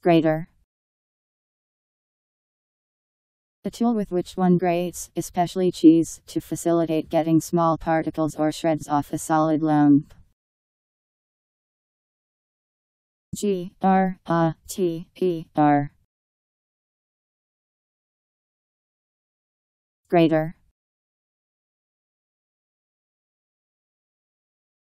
Grater. A tool with which one grates, especially cheese, to facilitate getting small particles or shreds off a solid lump. G R A T E R Grater